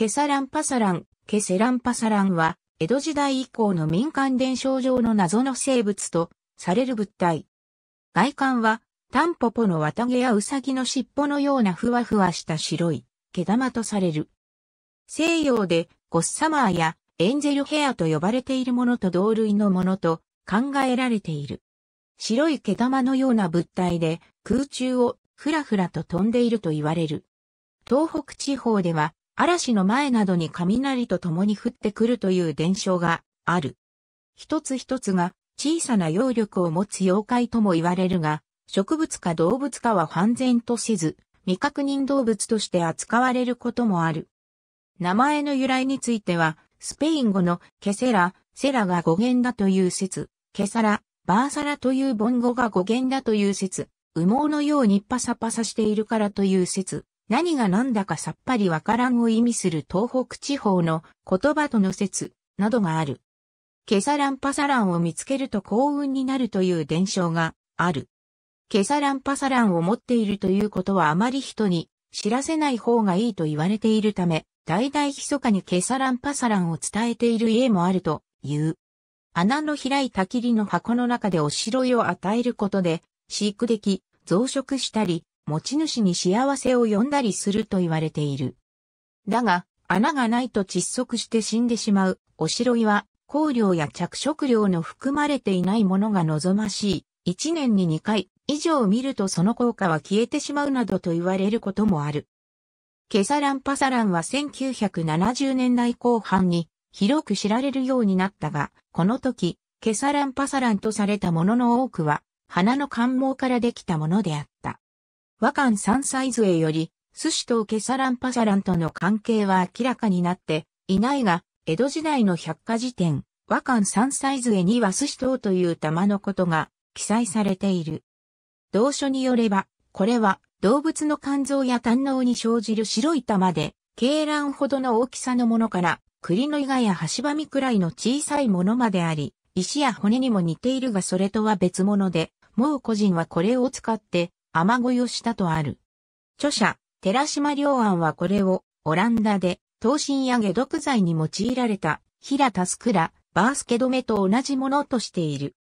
ケサランパサラン、ケセランパサランは、江戸時代以降の民間伝承上の謎の生物とされる物体。外観は、タンポポの綿毛やウサギの尻尾のようなふわふわした白い毛玉とされる。西洋でゴッサマーやエンゼルヘアと呼ばれているものと同類のものと考えられている。白い毛玉のような物体で空中をふらふらと飛んでいると言われる。東北地方では嵐の前などに雷と共に降ってくるという伝承がある。一つ一つが小さな揚力を持つ妖怪とも言われるが、植物か動物かは判然とせず、未確認動物として扱われることもある。名前の由来については、スペイン語のケセラ、セラが語源だという説、ケサラ、バーサラという盆語が語源だという説、羽毛のようにパサパサしているからという説、何が何だかさっぱりわからんを意味する東北地方の言葉との説などがある。ケサランパサランを見つけると幸運になるという伝承がある。ケサランパサランを持っているということはあまり人に知らせない方がいいと言われているため、大々密かにケサランパサランを伝えている家もあるという。穴の開いた霧の箱の中でおしろいを与えることで、飼育でき、増殖したり、持ち主に幸せを呼んだりすると言われている。だが、穴がないと窒息して死んでしまう、おしろいは、香料や着色料の含まれていないものが望ましい。一年に2回以上見るとその効果は消えてしまうなどと言われることもある。ケサランパサランは1970年代後半に広く知られるようになったが、この時、ケサランパサランとされたものの多くは、花の感毛からできたものであった。和漢三歳図より、寿司とケサランパサランとの関係は明らかになっていないが、江戸時代の百科事典、和漢三歳図には寿司等という玉のことが記載されている。同書によれば、これは動物の肝臓や胆嚢に生じる白い玉で、鶏卵ほどの大きさのものから栗の伊賀や橋場みくらいの小さいものまであり、石や骨にも似ているがそれとは別物で、もう個人はこれを使って雨乞いをしたとある。著者、寺島良安はこれをオランダで、刀身や解毒剤に用いられた平田スクラ、バースケ止めと同じものとしている。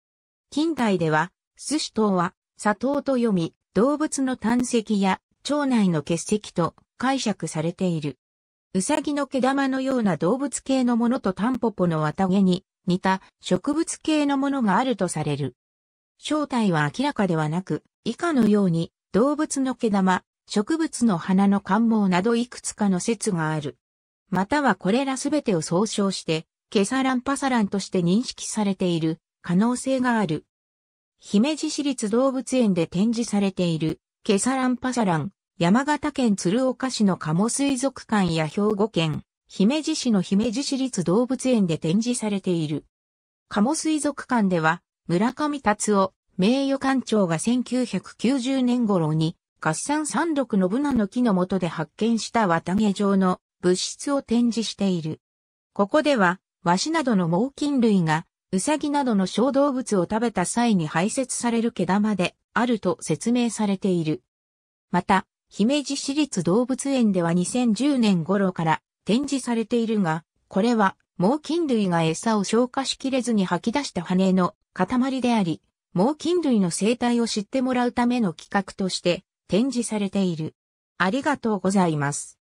近代では、寿司糖は砂糖と読み、動物の胆石や腸内の結石と解釈されている。うさぎの毛玉のような動物系のものとタンポポの綿毛に似た植物系のものがあるとされる。正体は明らかではなく、以下のように動物の毛玉、植物の花の感毛などいくつかの説がある。またはこれらすべてを総称して、ケサランパサランとして認識されている可能性がある。姫路市立動物園で展示されているケサランパサラン山形県鶴岡市の鴨水族館や兵庫県、姫路市の姫路市立動物園で展示されている。鴨水族館では、村上達夫、名誉館長が1990年頃に、合算三六のブナの木の下で発見した綿毛状の物質を展示している。ここでは、ワシなどの猛禽類が、ウサギなどの小動物を食べた際に排泄される毛玉であると説明されている。また、姫路市立動物園では2010年頃から展示されているが、これは猛禽類が餌を消化しきれずに吐き出した羽の塊であり、猛禽類の生態を知ってもらうための企画として展示されている。ありがとうございます。